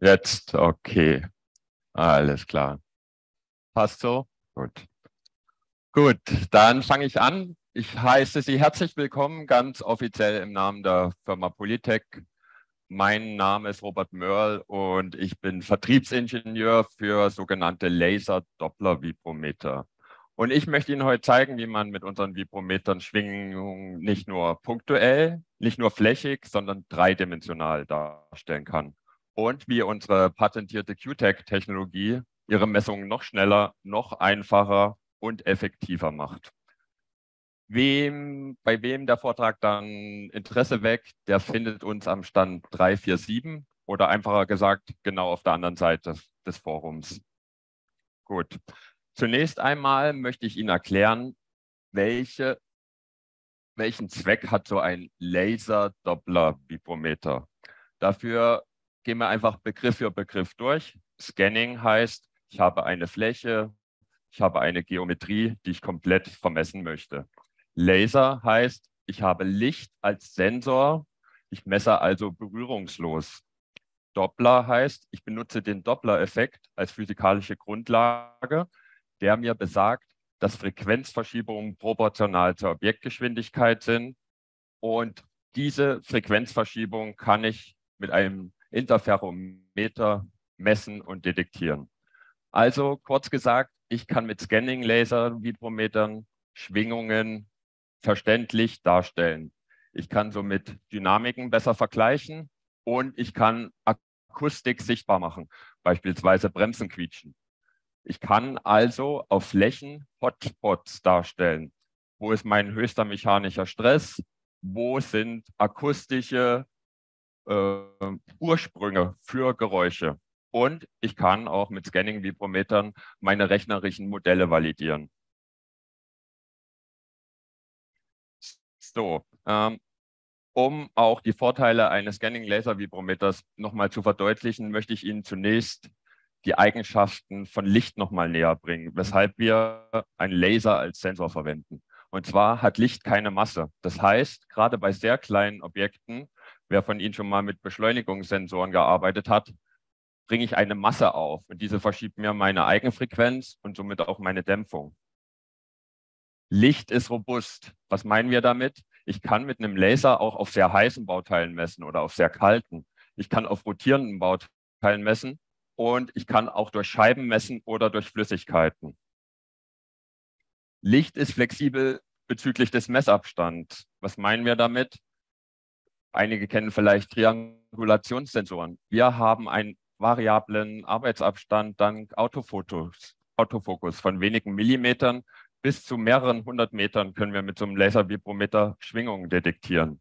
Jetzt, okay. Alles klar. Passt so? Gut. Gut, dann fange ich an. Ich heiße Sie herzlich willkommen, ganz offiziell im Namen der Firma Polytech. Mein Name ist Robert Mörl und ich bin Vertriebsingenieur für sogenannte Laser-Doppler-Vibrometer. Und ich möchte Ihnen heute zeigen, wie man mit unseren Vibrometern Schwingungen nicht nur punktuell, nicht nur flächig, sondern dreidimensional darstellen kann. Und wie unsere patentierte QTech-Technologie ihre Messungen noch schneller, noch einfacher und effektiver macht. Wem, bei wem der Vortrag dann Interesse weckt, der findet uns am Stand 347 oder einfacher gesagt genau auf der anderen Seite des Forums. Gut. Zunächst einmal möchte ich Ihnen erklären, welche, welchen Zweck hat so ein Laser-Doppler-Vibrometer. Dafür gehen wir einfach Begriff für Begriff durch. Scanning heißt, ich habe eine Fläche, ich habe eine Geometrie, die ich komplett vermessen möchte. Laser heißt, ich habe Licht als Sensor, ich messe also berührungslos. Doppler heißt, ich benutze den Doppler-Effekt als physikalische Grundlage der mir besagt, dass Frequenzverschiebungen proportional zur Objektgeschwindigkeit sind. Und diese Frequenzverschiebung kann ich mit einem Interferometer messen und detektieren. Also kurz gesagt, ich kann mit Scanning-Laser-Vibrometern Schwingungen verständlich darstellen. Ich kann somit Dynamiken besser vergleichen und ich kann Akustik sichtbar machen, beispielsweise Bremsen quietschen. Ich kann also auf Flächen Hotspots darstellen. Wo ist mein höchster mechanischer Stress? Wo sind akustische äh, Ursprünge für Geräusche? Und ich kann auch mit Scanning-Vibrometern meine rechnerischen Modelle validieren. So, ähm, um auch die Vorteile eines Scanning-Laser-Vibrometers nochmal zu verdeutlichen, möchte ich Ihnen zunächst die Eigenschaften von Licht nochmal näher bringen, weshalb wir einen Laser als Sensor verwenden. Und zwar hat Licht keine Masse. Das heißt, gerade bei sehr kleinen Objekten, wer von Ihnen schon mal mit Beschleunigungssensoren gearbeitet hat, bringe ich eine Masse auf und diese verschiebt mir meine Eigenfrequenz und somit auch meine Dämpfung. Licht ist robust. Was meinen wir damit? Ich kann mit einem Laser auch auf sehr heißen Bauteilen messen oder auf sehr kalten. Ich kann auf rotierenden Bauteilen messen und ich kann auch durch Scheiben messen oder durch Flüssigkeiten. Licht ist flexibel bezüglich des Messabstands. Was meinen wir damit? Einige kennen vielleicht Triangulationssensoren. Wir haben einen variablen Arbeitsabstand dank Autofotos, Autofokus von wenigen Millimetern bis zu mehreren hundert Metern können wir mit so einem Laservibrometer Schwingungen detektieren.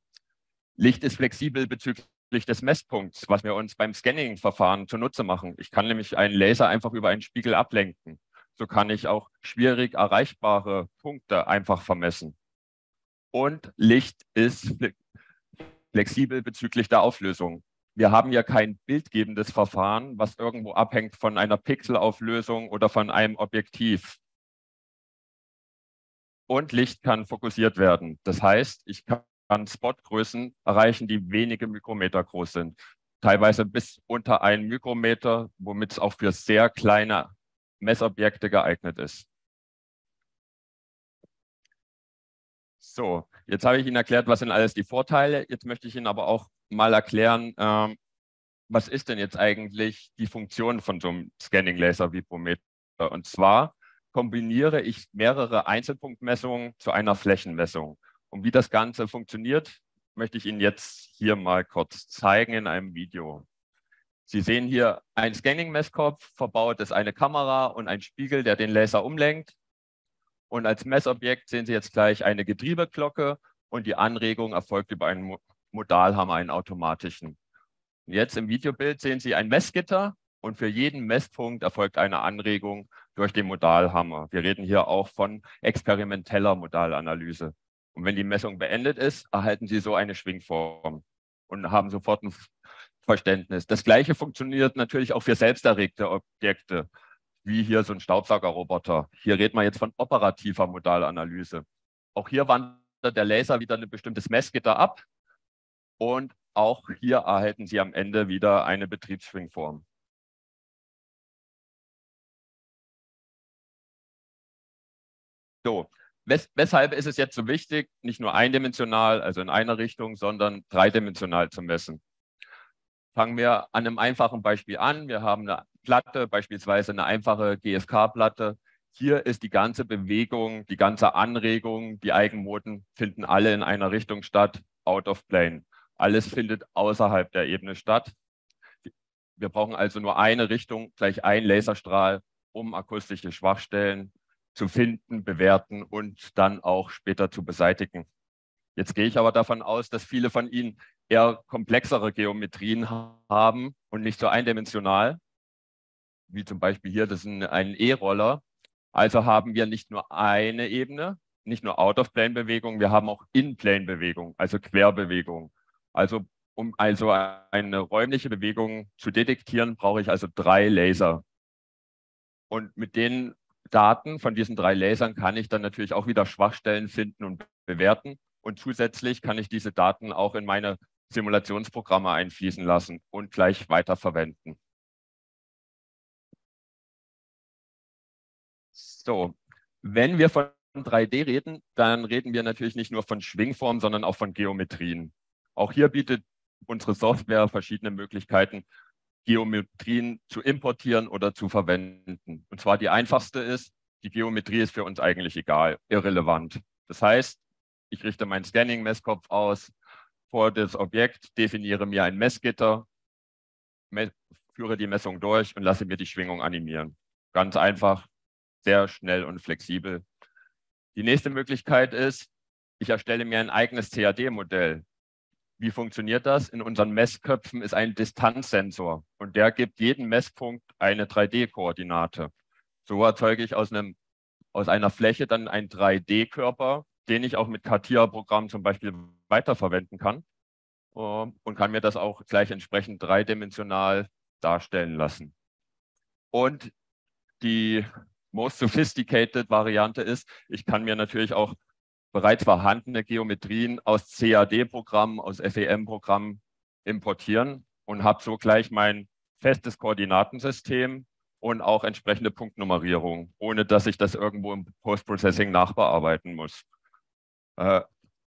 Licht ist flexibel bezüglich des Messpunkts, was wir uns beim Scanning-Verfahren zunutze machen. Ich kann nämlich einen Laser einfach über einen Spiegel ablenken. So kann ich auch schwierig erreichbare Punkte einfach vermessen. Und Licht ist flexibel bezüglich der Auflösung. Wir haben ja kein bildgebendes Verfahren, was irgendwo abhängt von einer Pixelauflösung oder von einem Objektiv. Und Licht kann fokussiert werden. Das heißt, ich kann an Spotgrößen erreichen, die wenige Mikrometer groß sind. Teilweise bis unter einen Mikrometer, womit es auch für sehr kleine Messobjekte geeignet ist. So, jetzt habe ich Ihnen erklärt, was sind alles die Vorteile. Jetzt möchte ich Ihnen aber auch mal erklären, ähm, was ist denn jetzt eigentlich die Funktion von so einem Scanning-Laser-Vibrometer? Und zwar kombiniere ich mehrere Einzelpunktmessungen zu einer Flächenmessung. Und wie das Ganze funktioniert, möchte ich Ihnen jetzt hier mal kurz zeigen in einem Video. Sie sehen hier einen Scanning-Messkopf, verbaut ist eine Kamera und ein Spiegel, der den Laser umlenkt. Und als Messobjekt sehen Sie jetzt gleich eine Getriebeglocke und die Anregung erfolgt über einen Modalhammer, einen automatischen. Und jetzt im Videobild sehen Sie ein Messgitter und für jeden Messpunkt erfolgt eine Anregung durch den Modalhammer. Wir reden hier auch von experimenteller Modalanalyse. Und wenn die Messung beendet ist, erhalten Sie so eine Schwingform und haben sofort ein Verständnis. Das Gleiche funktioniert natürlich auch für selbsterregte Objekte, wie hier so ein Staubsaugerroboter. Hier reden wir jetzt von operativer Modalanalyse. Auch hier wandert der Laser wieder ein bestimmtes Messgitter ab und auch hier erhalten Sie am Ende wieder eine Betriebsschwingform. So, Wes weshalb ist es jetzt so wichtig, nicht nur eindimensional, also in einer Richtung, sondern dreidimensional zu messen? Fangen wir an einem einfachen Beispiel an. Wir haben eine Platte, beispielsweise eine einfache GFK-Platte. Hier ist die ganze Bewegung, die ganze Anregung, die Eigenmoten finden alle in einer Richtung statt, out of plane. Alles findet außerhalb der Ebene statt. Wir brauchen also nur eine Richtung, gleich ein Laserstrahl, um akustische Schwachstellen zu finden, bewerten und dann auch später zu beseitigen. Jetzt gehe ich aber davon aus, dass viele von Ihnen eher komplexere Geometrien haben und nicht so eindimensional, wie zum Beispiel hier, das ist ein E-Roller. Also haben wir nicht nur eine Ebene, nicht nur Out-of-Plane-Bewegung, wir haben auch In-Plane-Bewegung, also Querbewegung. Also um also eine räumliche Bewegung zu detektieren, brauche ich also drei Laser. Und mit den Daten von diesen drei Lasern kann ich dann natürlich auch wieder Schwachstellen finden und bewerten. Und zusätzlich kann ich diese Daten auch in meine Simulationsprogramme einfließen lassen und gleich weiterverwenden. So, wenn wir von 3D reden, dann reden wir natürlich nicht nur von Schwingformen, sondern auch von Geometrien. Auch hier bietet unsere Software verschiedene Möglichkeiten, Geometrien zu importieren oder zu verwenden. Und zwar die einfachste ist, die Geometrie ist für uns eigentlich egal, irrelevant. Das heißt, ich richte meinen Scanning-Messkopf aus, vor das Objekt, definiere mir ein Messgitter, führe die Messung durch und lasse mir die Schwingung animieren. Ganz einfach, sehr schnell und flexibel. Die nächste Möglichkeit ist, ich erstelle mir ein eigenes CAD-Modell. Wie funktioniert das? In unseren Messköpfen ist ein Distanzsensor und der gibt jeden Messpunkt eine 3D-Koordinate. So erzeuge ich aus, einem, aus einer Fläche dann einen 3D-Körper, den ich auch mit CATIA-Programmen zum Beispiel weiterverwenden kann uh, und kann mir das auch gleich entsprechend dreidimensional darstellen lassen. Und die most sophisticated Variante ist, ich kann mir natürlich auch bereits vorhandene Geometrien aus CAD-Programmen, aus FEM-Programmen importieren und habe so gleich mein festes Koordinatensystem und auch entsprechende Punktnummerierung, ohne dass ich das irgendwo im Post-Processing nachbearbeiten muss. Äh,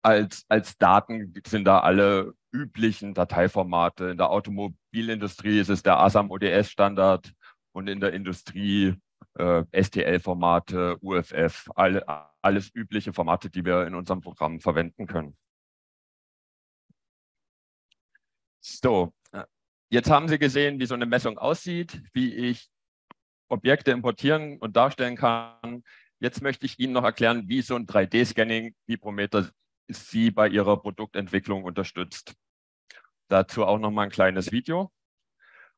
als, als Daten sind da alle üblichen Dateiformate. In der Automobilindustrie ist es der ASAM ODS-Standard und in der Industrie äh, STL-Formate, UFF, alle, alles übliche Formate, die wir in unserem Programm verwenden können. So, äh, jetzt haben Sie gesehen, wie so eine Messung aussieht, wie ich Objekte importieren und darstellen kann. Jetzt möchte ich Ihnen noch erklären, wie so ein 3D-Scanning-Vibrometer Sie bei Ihrer Produktentwicklung unterstützt. Dazu auch noch mal ein kleines Video.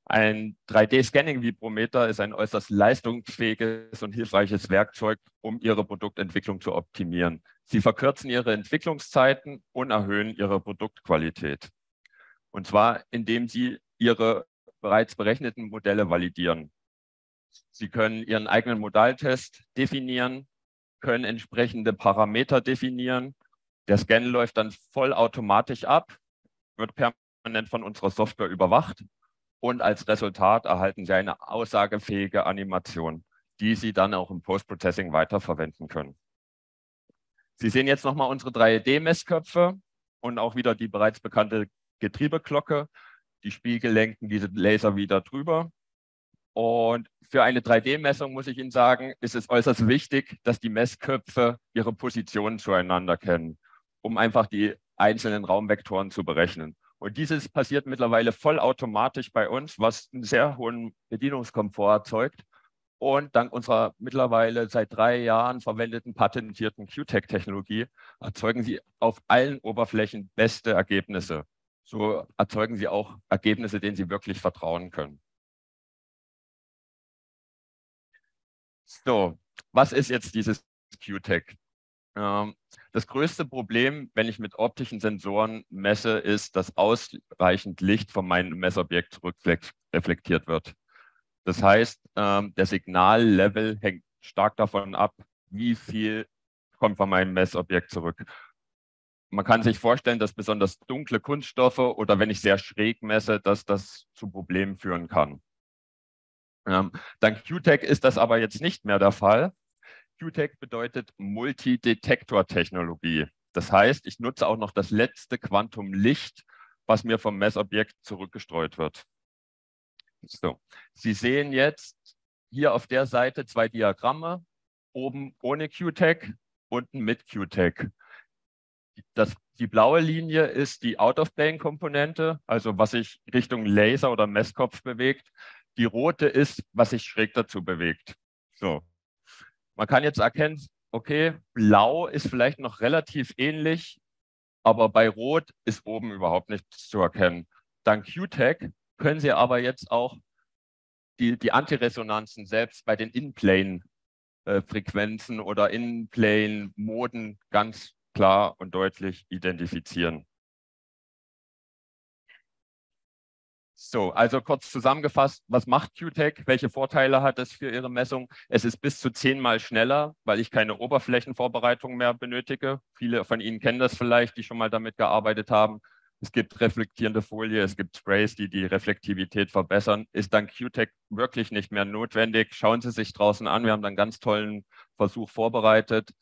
Ein 3D-Scanning-Vibrometer ist ein äußerst leistungsfähiges und hilfreiches Werkzeug, um Ihre Produktentwicklung zu optimieren. Sie verkürzen Ihre Entwicklungszeiten und erhöhen Ihre Produktqualität. Und zwar, indem Sie Ihre bereits berechneten Modelle validieren. Sie können Ihren eigenen Modaltest definieren, können entsprechende Parameter definieren. Der Scan läuft dann vollautomatisch ab, wird permanent von unserer Software überwacht und als Resultat erhalten Sie eine aussagefähige Animation, die Sie dann auch im Post-Processing weiterverwenden können. Sie sehen jetzt nochmal unsere 3D-Messköpfe und auch wieder die bereits bekannte Getriebeglocke. Die Spiegel lenken diese Laser wieder drüber. Und für eine 3D-Messung muss ich Ihnen sagen, ist es äußerst wichtig, dass die Messköpfe ihre Positionen zueinander kennen, um einfach die einzelnen Raumvektoren zu berechnen. Und dieses passiert mittlerweile vollautomatisch bei uns, was einen sehr hohen Bedienungskomfort erzeugt. Und dank unserer mittlerweile seit drei Jahren verwendeten patentierten QTech-Technologie erzeugen sie auf allen Oberflächen beste Ergebnisse. So erzeugen sie auch Ergebnisse, denen sie wirklich vertrauen können. So, was ist jetzt dieses QTech? Ähm, das größte Problem, wenn ich mit optischen Sensoren messe, ist, dass ausreichend Licht von meinem Messobjekt zurückreflektiert wird. Das heißt, ähm, der Signallevel hängt stark davon ab, wie viel kommt von meinem Messobjekt zurück. man kann sich vorstellen, dass besonders dunkle Kunststoffe oder wenn ich sehr schräg messe, dass das zu Problemen führen kann. Ähm, dank QTech ist das aber jetzt nicht mehr der Fall. QTech bedeutet Multidetektor-Technologie. Das heißt, ich nutze auch noch das letzte Quantum Licht, was mir vom Messobjekt zurückgestreut wird. So, Sie sehen jetzt hier auf der Seite zwei Diagramme, oben ohne QTech, unten mit QTech. Das, die blaue Linie ist die Out-of-Plane-Komponente, also was sich Richtung Laser oder Messkopf bewegt. Die rote ist, was sich schräg dazu bewegt. So. Man kann jetzt erkennen, okay, blau ist vielleicht noch relativ ähnlich, aber bei rot ist oben überhaupt nichts zu erkennen. Dank QTech können Sie aber jetzt auch die, die Antiresonanzen selbst bei den In-Plane-Frequenzen oder In-Plane-Moden ganz klar und deutlich identifizieren. So, also kurz zusammengefasst, was macht QTech? Welche Vorteile hat es für Ihre Messung? Es ist bis zu zehnmal schneller, weil ich keine Oberflächenvorbereitung mehr benötige. Viele von Ihnen kennen das vielleicht, die schon mal damit gearbeitet haben. Es gibt reflektierende Folie, es gibt Sprays, die die Reflektivität verbessern. Ist dann QTech wirklich nicht mehr notwendig? Schauen Sie sich draußen an. Wir haben dann einen ganz tollen Versuch vorbereitet.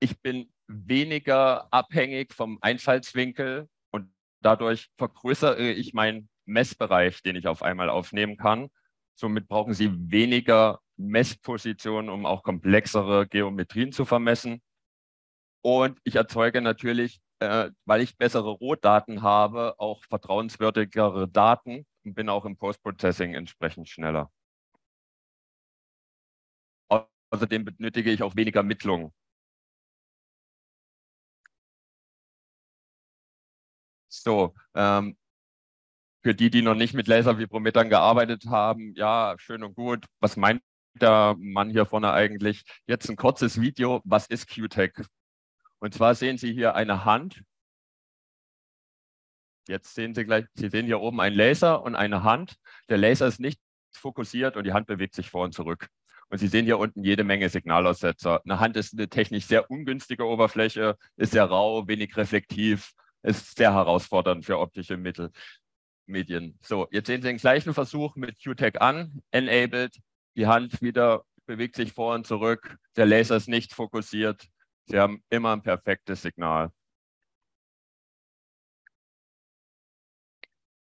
Ich bin weniger abhängig vom Einfallswinkel und dadurch vergrößere ich meinen Messbereich, den ich auf einmal aufnehmen kann. Somit brauchen Sie weniger Messpositionen, um auch komplexere Geometrien zu vermessen. Und ich erzeuge natürlich äh, weil ich bessere Rohdaten habe, auch vertrauenswürdigere Daten und bin auch im Post-Processing entsprechend schneller. Außerdem benötige ich auch weniger Mittlungen. So, ähm, für die, die noch nicht mit Laservibrometern gearbeitet haben, ja, schön und gut. Was meint der Mann hier vorne eigentlich? Jetzt ein kurzes Video. Was ist QTech? Und zwar sehen Sie hier eine Hand. Jetzt sehen Sie gleich, Sie sehen hier oben einen Laser und eine Hand. Der Laser ist nicht fokussiert und die Hand bewegt sich vor und zurück. Und Sie sehen hier unten jede Menge Signalaussetzer. Eine Hand ist eine technisch sehr ungünstige Oberfläche, ist sehr rau, wenig reflektiv, ist sehr herausfordernd für optische Mittel. Medien. So, jetzt sehen Sie den gleichen Versuch mit QTech an, enabled. Die Hand wieder bewegt sich vor und zurück. Der Laser ist nicht fokussiert. Sie haben immer ein perfektes Signal.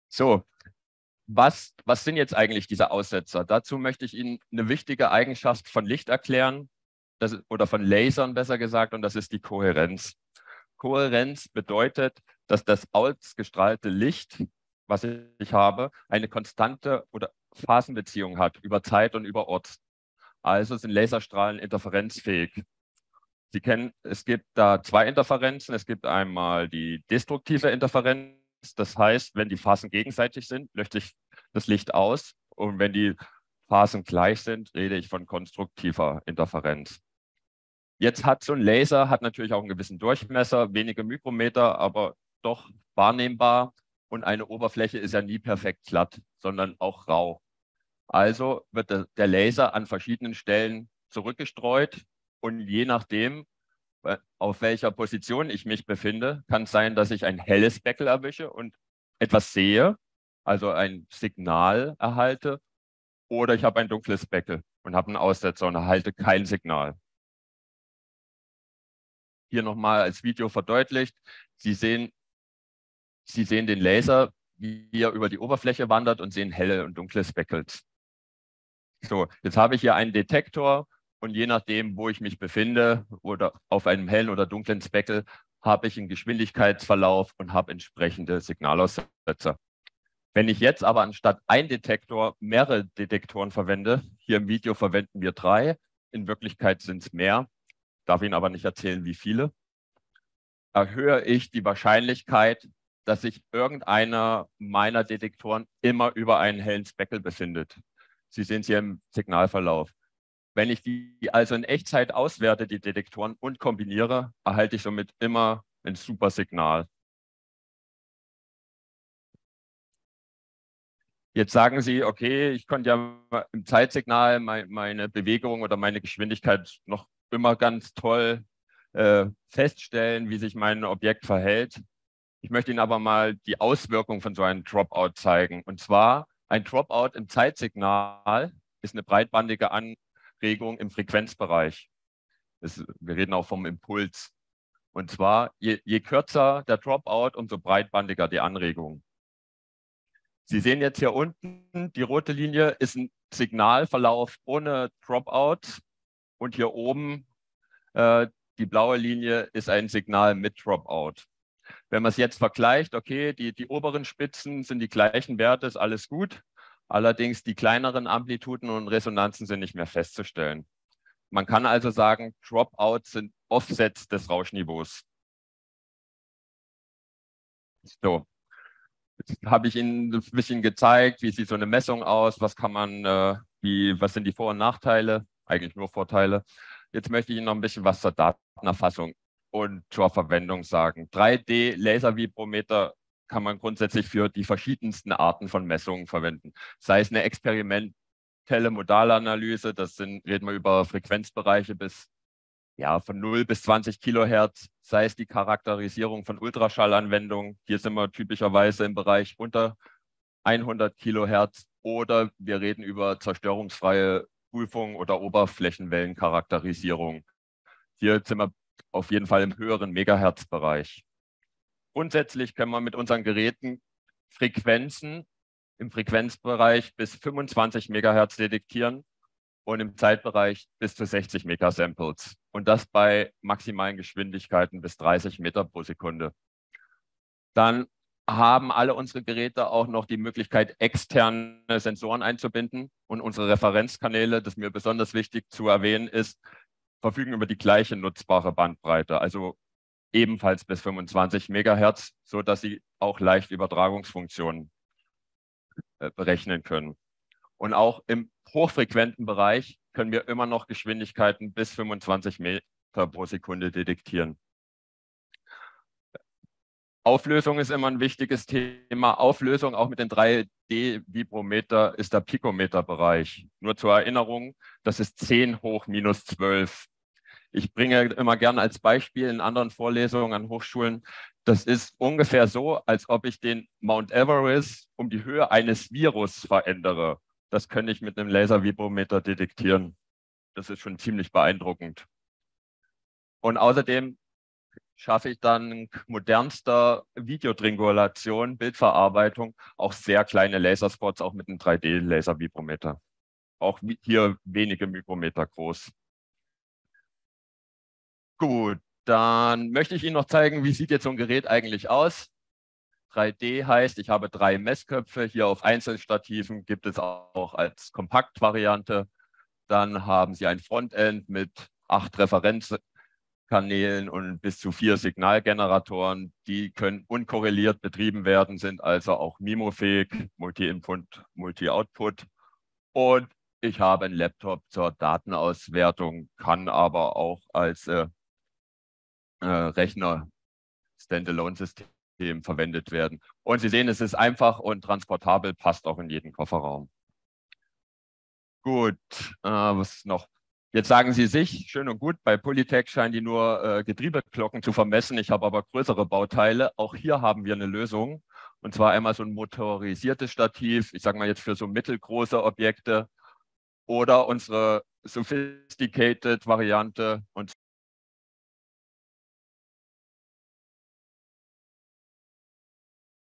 So, was, was sind jetzt eigentlich diese Aussetzer? Dazu möchte ich Ihnen eine wichtige Eigenschaft von Licht erklären, das, oder von Lasern besser gesagt, und das ist die Kohärenz. Kohärenz bedeutet, dass das ausgestrahlte Licht, was ich habe, eine konstante oder Phasenbeziehung hat über Zeit und über Ort. Also sind Laserstrahlen interferenzfähig. Sie kennen, es gibt da zwei Interferenzen. Es gibt einmal die destruktive Interferenz. Das heißt, wenn die Phasen gegenseitig sind, löscht sich das Licht aus. Und wenn die Phasen gleich sind, rede ich von konstruktiver Interferenz. Jetzt hat so ein Laser hat natürlich auch einen gewissen Durchmesser, wenige Mikrometer, aber doch wahrnehmbar. Und eine Oberfläche ist ja nie perfekt glatt, sondern auch rau. Also wird der Laser an verschiedenen Stellen zurückgestreut und je nachdem, äh, auf welcher Position ich mich befinde, kann es sein, dass ich ein helles Beckel erwische und etwas sehe, also ein Signal erhalte, oder ich habe ein dunkles Beckel und habe einen Aussetzer und erhalte kein Signal. Hier nochmal als Video verdeutlicht. Sie sehen, Sie sehen den Laser, wie er über die Oberfläche wandert und sehen helle und dunkle Speckles. So, jetzt habe ich hier einen Detektor und je nachdem, wo ich mich befinde oder auf einem hellen oder dunklen Speckel, habe ich einen Geschwindigkeitsverlauf und habe entsprechende Signalaussetzer. Wenn ich jetzt aber anstatt ein Detektor mehrere Detektoren verwende, hier im Video verwenden wir drei, in Wirklichkeit sind es mehr, darf Ihnen aber nicht erzählen, wie viele, erhöhe ich die Wahrscheinlichkeit, dass sich irgendeiner meiner Detektoren immer über einen hellen Speckel befindet. Sie sehen es hier im Signalverlauf. Wenn ich die also in Echtzeit auswerte, die Detektoren, und kombiniere, erhalte ich somit immer ein super Signal. Jetzt sagen Sie, okay, ich konnte ja im Zeitsignal meine Bewegung oder meine Geschwindigkeit noch immer ganz toll äh, feststellen, wie sich mein Objekt verhält. Ich möchte Ihnen aber mal die Auswirkung von so einem Dropout zeigen. Und zwar ein Dropout im Zeitsignal ist eine breitbandige Anregung im Frequenzbereich. Das, wir reden auch vom Impuls. Und zwar, je, je kürzer der Dropout, umso breitbandiger die Anregung. Sie sehen jetzt hier unten, die rote Linie ist ein Signalverlauf ohne Dropout und hier oben äh, die blaue Linie ist ein Signal mit Dropout. Wenn man es jetzt vergleicht, okay, die, die oberen Spitzen sind die gleichen Werte, ist alles gut. Allerdings die kleineren Amplituden und Resonanzen sind nicht mehr festzustellen. Man kann also sagen, Dropouts sind Offsets des Rauschniveaus. So, jetzt habe ich Ihnen ein bisschen gezeigt, wie sieht so eine Messung aus, was kann man, äh, wie, was sind die Vor- und Nachteile, eigentlich nur Vorteile. Jetzt möchte ich Ihnen noch ein bisschen was zur Datenerfassung und zur Verwendung sagen. 3D-Laservibrometer kann man grundsätzlich für die verschiedensten Arten von Messungen verwenden. Sei es eine experimentelle Modalanalyse, das sind, reden wir über Frequenzbereiche bis ja, von 0 bis 20 Kilohertz, sei es die Charakterisierung von Ultraschallanwendungen. Hier sind wir typischerweise im Bereich unter 100 Kilohertz oder wir reden über zerstörungsfreie Prüfung oder Oberflächenwellencharakterisierung. Hier sind wir auf jeden Fall im höheren Megahertz-Bereich. Grundsätzlich können wir mit unseren Geräten Frequenzen im Frequenzbereich bis 25 Megahertz detektieren und im Zeitbereich bis zu 60 Megasamples. Und das bei maximalen Geschwindigkeiten bis 30 Meter pro Sekunde. Dann haben alle unsere Geräte auch noch die Möglichkeit, externe Sensoren einzubinden. Und unsere Referenzkanäle, das mir besonders wichtig zu erwähnen ist, verfügen über die gleiche nutzbare Bandbreite, also ebenfalls bis 25 Megahertz, sodass sie auch leicht Übertragungsfunktionen äh, berechnen können. Und auch im hochfrequenten Bereich können wir immer noch Geschwindigkeiten bis 25 Meter pro Sekunde detektieren. Auflösung ist immer ein wichtiges Thema. Auflösung auch mit den 3D-Vibrometer ist der Pikometer-Bereich. Nur zur Erinnerung, das ist 10 hoch minus 12. Ich bringe immer gerne als Beispiel in anderen Vorlesungen an Hochschulen, das ist ungefähr so, als ob ich den Mount Everest um die Höhe eines Virus verändere. Das könnte ich mit einem Laservibrometer detektieren. Das ist schon ziemlich beeindruckend. Und außerdem schaffe ich dann modernster Videotringulation, Bildverarbeitung, auch sehr kleine Laserspots, auch mit einem 3D-Laservibrometer. Auch hier wenige Mikrometer groß. Gut, dann möchte ich Ihnen noch zeigen, wie sieht jetzt so ein Gerät eigentlich aus. 3D heißt, ich habe drei Messköpfe. Hier auf Einzelstativen gibt es auch als Kompaktvariante. Dann haben Sie ein Frontend mit acht Referenzkanälen und bis zu vier Signalgeneratoren. Die können unkorreliert betrieben werden, sind also auch MIMO-fähig, Multi-Input, Multi-Output. Und ich habe einen Laptop zur Datenauswertung, kann aber auch als äh, äh, Rechner Standalone-System System verwendet werden. Und Sie sehen, es ist einfach und transportabel, passt auch in jeden Kofferraum. Gut, äh, was noch? Jetzt sagen Sie sich, schön und gut, bei Polytech scheinen die nur äh, Getriebeglocken zu vermessen. Ich habe aber größere Bauteile. Auch hier haben wir eine Lösung. Und zwar einmal so ein motorisiertes Stativ, ich sage mal jetzt für so mittelgroße Objekte oder unsere sophisticated Variante und